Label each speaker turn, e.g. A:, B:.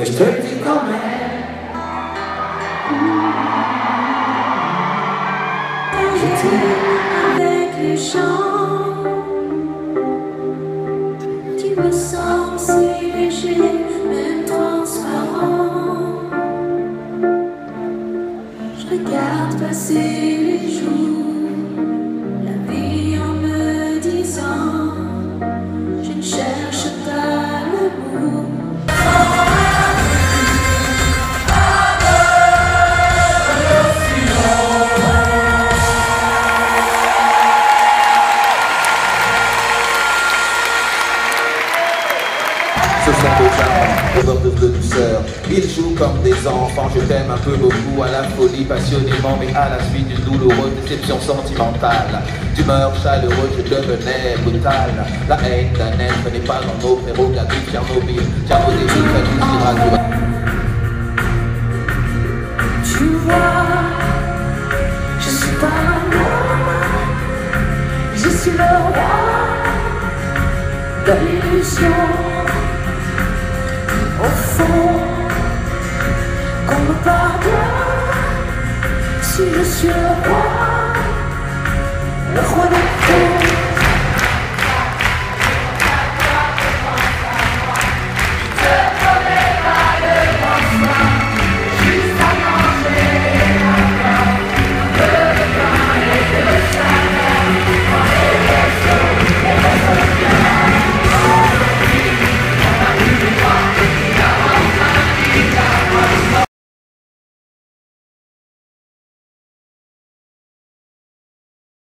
A: mais je te le dis quand même.
B: J'étais avec les gens qui me semblent si légers, même transparents. Je regarde passer les jours,
A: sont des amants, de douceur. Ils jouent comme des enfants, je t'aime un peu beaucoup, à la folie passionnément, mais à la suite d'une douloureuse déception sentimentale. D'humeur chaleureuse, je devenais brutal. La haine d'un être n'est pas dans nos prérogatives, Tchernobyl, Tchernobyl, du
B: Tu vois, je suis pas homme, je suis le roi de l'illusion. Au fond, qu'on me pardonne si je suis le roi, le roi des